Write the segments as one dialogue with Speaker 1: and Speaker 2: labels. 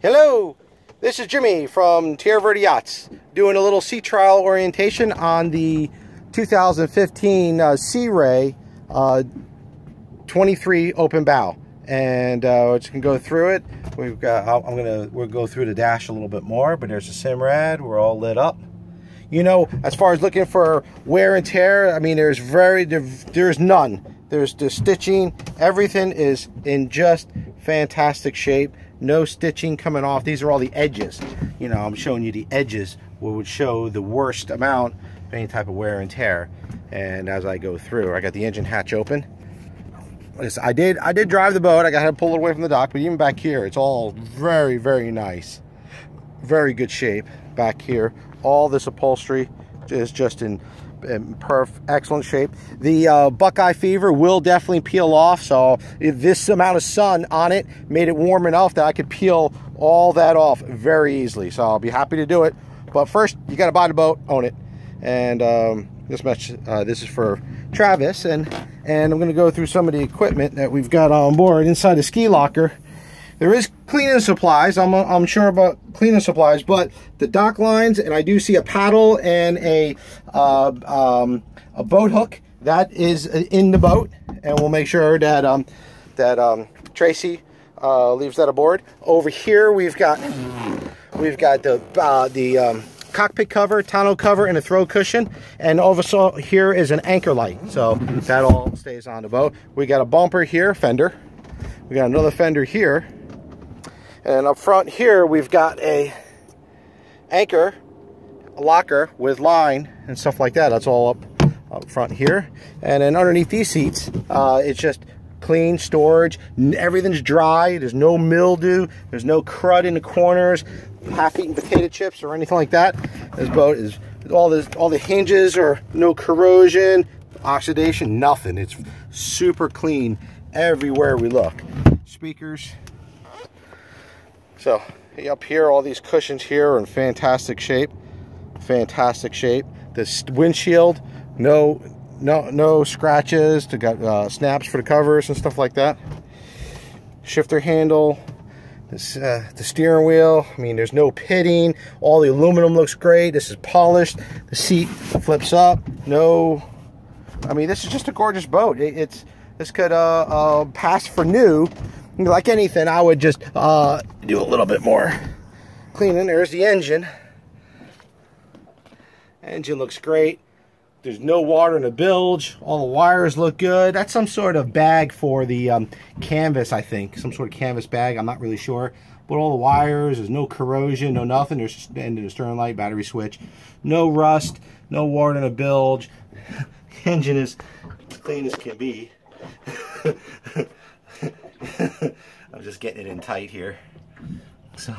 Speaker 1: Hello, this is Jimmy from Tierra Verde Yachts doing a little sea trial orientation on the 2015 uh, Sea Ray uh, 23 open bow and uh, we can go through it. We've got. I'm gonna. We'll go through the dash a little bit more, but there's a Simrad. We're all lit up. You know, as far as looking for wear and tear, I mean, there's very there, there's none. There's the stitching. Everything is in just fantastic shape. No stitching coming off. These are all the edges. You know, I'm showing you the edges, what would show the worst amount of any type of wear and tear. And as I go through, I got the engine hatch open I did I did drive the boat. I got to pull it away from the dock, but even back here, it's all very, very nice. Very good shape back here. All this upholstery is just in, in perf excellent shape. The uh, Buckeye Fever will definitely peel off, so this amount of sun on it made it warm enough that I could peel all that off very easily. So I'll be happy to do it. But first, you got to buy the boat, own it. And um, this much, uh, this is for Travis, and and I'm going to go through some of the equipment that we've got on board inside the ski locker. There is cleaning supplies. I'm, I'm sure about cleaning supplies, but the dock lines, and I do see a paddle and a uh, um, a boat hook that is in the boat, and we'll make sure that um, that um, Tracy uh, leaves that aboard. Over here, we've got we've got the uh, the um, cockpit cover, tonneau cover, and a throw cushion. And also here is an anchor light. So that all stays on the boat. We got a bumper here, fender. We got another fender here. And up front here, we've got a anchor, a locker with line and stuff like that. That's all up, up front here. And then underneath these seats, uh, it's just clean storage. Everything's dry. There's no mildew. There's no crud in the corners half-eaten potato chips or anything like that. This boat is all the all the hinges are no corrosion, oxidation, nothing. It's super clean everywhere we look. Speakers. So up here, all these cushions here are in fantastic shape. Fantastic shape. This windshield, no no no scratches. To got uh, snaps for the covers and stuff like that. Shifter handle, this, uh, the steering wheel, I mean, there's no pitting. All the aluminum looks great. This is polished. The seat flips up. No, I mean, this is just a gorgeous boat. It, it's This could uh, uh, pass for new. Like anything, I would just uh, do a little bit more cleaning. There's the engine. Engine looks great. There's no water in the bilge. All the wires look good. That's some sort of bag for the um, canvas, I think. Some sort of canvas bag. I'm not really sure. But all the wires, there's no corrosion, no nothing. There's and the stern light, battery switch. No rust, no water in the bilge. engine is clean as can be. I'm just getting it in tight here. So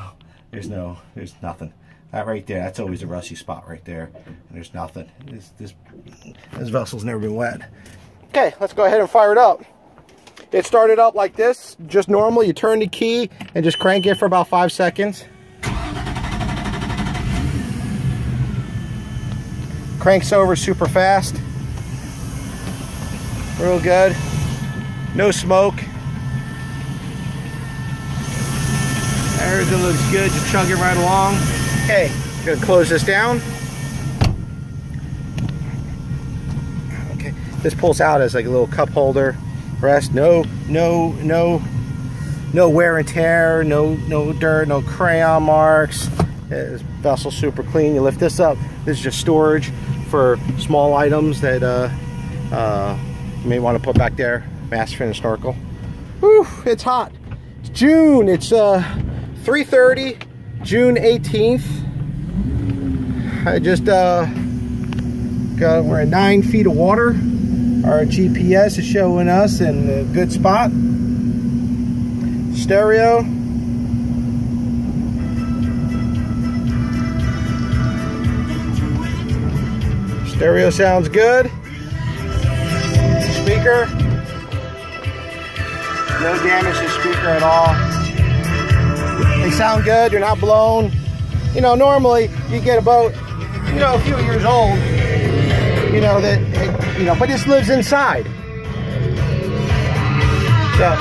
Speaker 1: there's no, there's nothing. That right there, that's always a rusty spot right there. And there's nothing. This, this, this vessel's never been wet. Okay, let's go ahead and fire it up. It started up like this, just normal. You turn the key and just crank it for about five seconds. Cranks over super fast. Real good. No smoke. Everything looks good, just chugging right along. Okay, gonna close this down. Okay, this pulls out as like a little cup holder. Rest, no, no, no, no wear and tear, no, no dirt, no crayon marks. This vessel super clean. You lift this up. This is just storage for small items that uh, uh, you may want to put back there. Master fin and snorkel. Whew, it's hot. It's June. It's uh, 3:30. June 18th. I just uh, got, we're at nine feet of water. Our GPS is showing us in a good spot. Stereo. Stereo sounds good. Speaker. No damage to speaker at all. They sound good, you're not blown. You know, normally you get a boat, you know, a few years old, you know, that, it, you know, but this lives inside. So,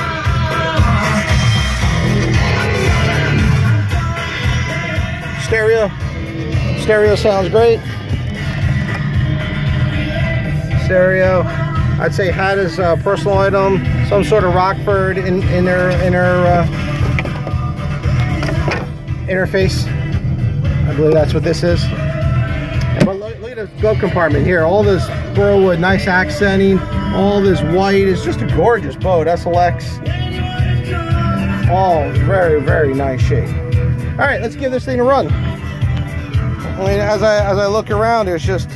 Speaker 1: stereo. Stereo sounds great. Stereo. I'd say had his uh, personal item, some sort of Rockford in, in their in her uh, interface. I believe that's what this is. But look, look at the glove compartment here. All this burl wood, nice accenting. All this white. It's just a gorgeous boat. SLX. All very, very nice shape. All right, let's give this thing a run. I mean, as I as I look around, it's just,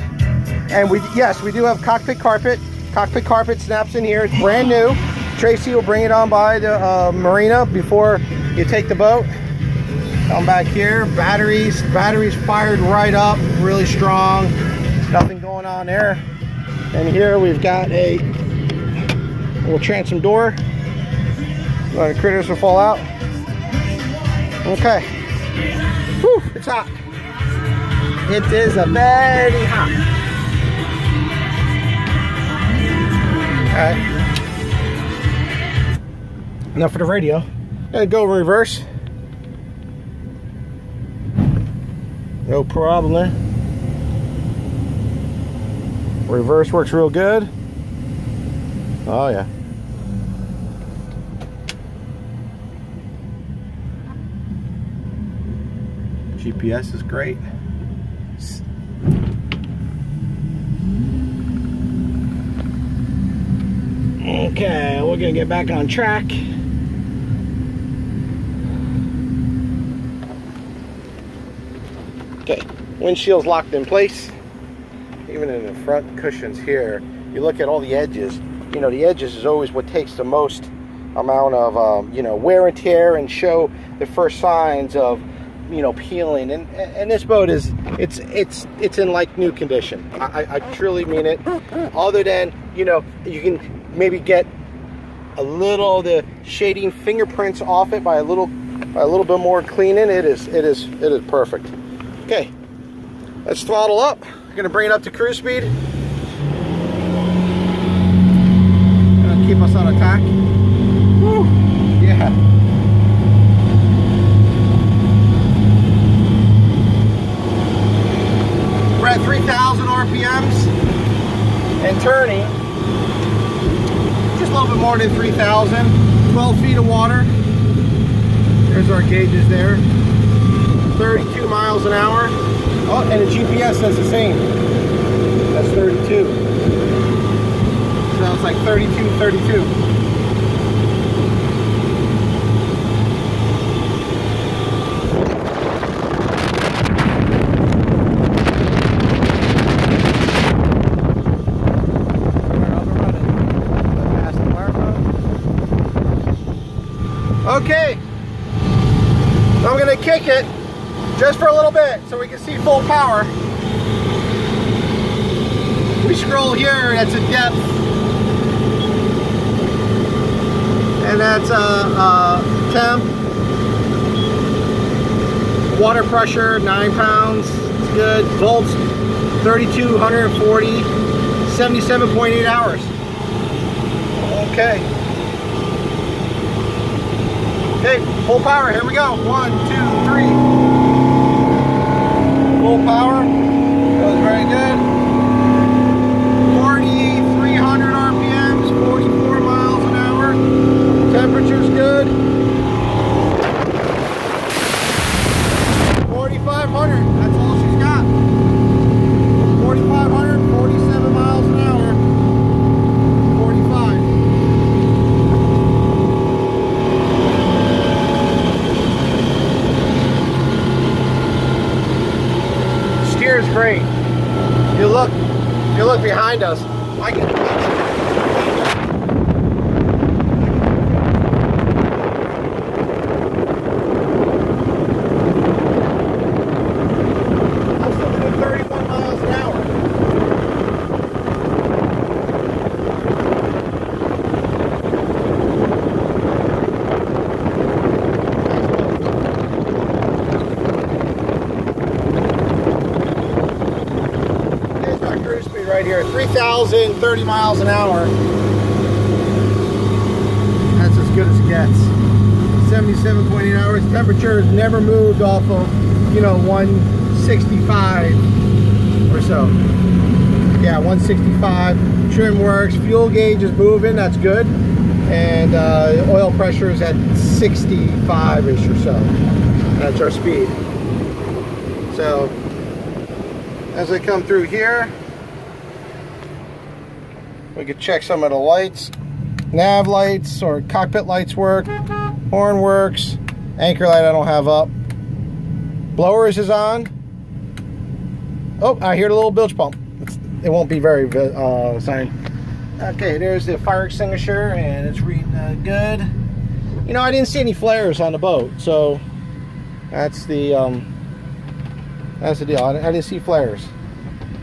Speaker 1: and we yes, we do have cockpit carpet. Cockpit carpet snaps in here. It's brand new. Tracy will bring it on by the uh, marina before you take the boat. Come back here. Batteries, batteries fired right up, really strong. Nothing going on there. And here we've got a little transom door. The critters will fall out. Okay. Whew, it's hot. It is a very hot. Alright. Now for the radio. Gotta go reverse. No problem there. Reverse works real good. Oh yeah. GPS is great. Okay, we're gonna get back on track. Okay, windshield's locked in place. Even in the front cushions here, you look at all the edges. You know, the edges is always what takes the most amount of, um, you know, wear and tear and show the first signs of, you know, peeling. And and this boat is, it's it's it's in like new condition. I, I truly mean it. Other than, you know, you can maybe get a little the shading fingerprints off it by a little by a little bit more cleaning. It is it is it is perfect. Okay, let's throttle up. We're gonna bring it up to cruise speed. Gonna keep us on attack. Woo. Yeah. We're at 3,000 RPMs and turning. Just a little bit more than 3,000. 12 feet of water. There's our gauges there. 32 miles an hour. Oh, and the GPS says the same. That's 32. So it's like 32, 32. Okay, I'm gonna kick it just for a little bit so we can see full power. We scroll here, that's a depth. And that's a, a temp. Water pressure, nine pounds, it's good. Volts, 3240, 77.8 hours. Okay. Okay, full power, here we go. One, two, three. Full power, goes very good. 4,300 RPMs, 44 miles an hour. Temperature's good. 4,500, that's all she's got. 4,500, 47 miles an hour. 45. Steers great. You look, you look behind us. I can. 2,030 miles an hour. That's as good as it gets. 77.8 hours. Temperature has never moved off of, you know, 165 or so. Yeah, 165. Trim works. Fuel gauge is moving. That's good. And uh, oil pressure is at 65-ish or so. That's our speed. So, as I come through here, we could check some of the lights. Nav lights or cockpit lights work. Horn works. Anchor light I don't have up. Blowers is on. Oh, I hear the little bilge pump. It's, it won't be very uh, sign. Okay, there's the fire extinguisher, and it's reading uh, good. You know, I didn't see any flares on the boat, so that's the um, that's the deal. I, I didn't see flares.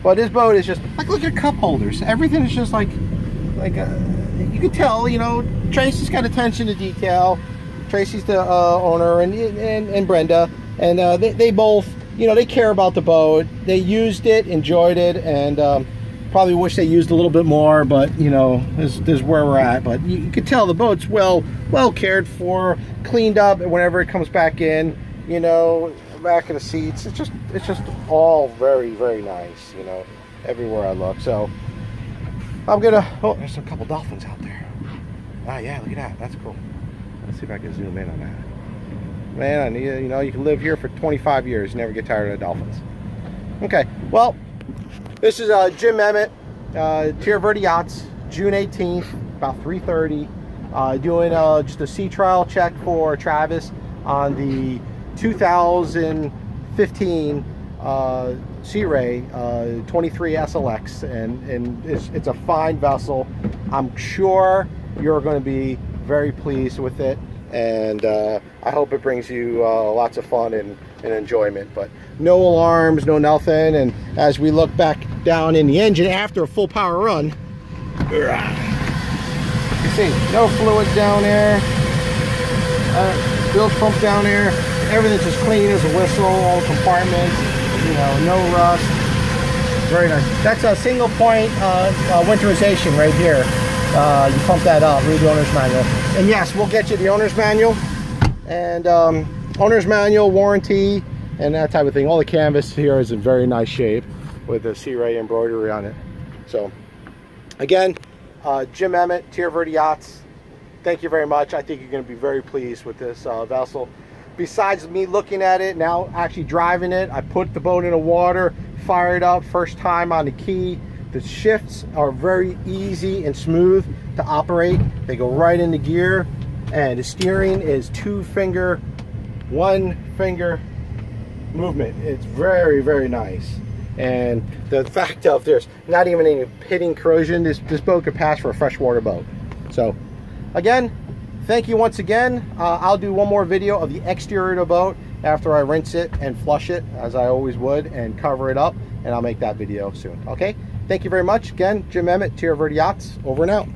Speaker 1: But this boat is just like look at cup holders. Everything is just like like a, uh, you can tell. You know, Tracy's got attention to detail. Tracy's the uh, owner, and, and and Brenda, and uh, they they both you know they care about the boat. They used it, enjoyed it, and um, probably wish they used a little bit more. But you know, this, this is where we're at. But you, you can tell the boat's well well cared for, cleaned up whenever it comes back in. You know, back of the seats. It's just it's just all very very nice. You know, everywhere I look. So I'm gonna. Oh, there's a couple dolphins out there. Ah, yeah, look at that. That's cool. Let's see if I can zoom in on that. Man, need, you know, you can live here for 25 years, never get tired of the dolphins. Okay, well, this is uh, Jim Emmett, uh, Tierra Verde Yachts, June 18th, about 3.30, uh, doing uh, just a sea trial check for Travis on the 2015 uh, Sea Ray uh, 23 SLX, and, and it's, it's a fine vessel. I'm sure you're going to be very pleased with it and uh, I hope it brings you uh, lots of fun and, and, enjoyment but no alarms no nothing and as we look back down in the engine after a full power run you see no fluids down there uh, bilge pump down there everything's as clean as a whistle all compartments you know no rust very nice that's a single point uh, uh, winterization right here uh, you pump that up, read the owner's manual. And yes, we'll get you the owner's manual and um, owner's manual, warranty, and that type of thing. All the canvas here is in very nice shape with the Sea Ray embroidery on it. So, again, uh, Jim Emmett, Tierra Verde Yachts, thank you very much. I think you're going to be very pleased with this uh, vessel. Besides me looking at it, now actually driving it, I put the boat in the water, fired up, first time on the key, the shifts are very easy and smooth to operate. They go right into gear and the steering is two finger, one finger movement. It's very, very nice. And the fact of there's not even any pitting corrosion, this, this boat could pass for a freshwater boat. So again, thank you once again. Uh, I'll do one more video of the exterior of the boat after I rinse it and flush it as I always would and cover it up and I'll make that video soon. Okay? Thank you very much. Again, Jim Emmett, Tierra Verde Yachts, over and out.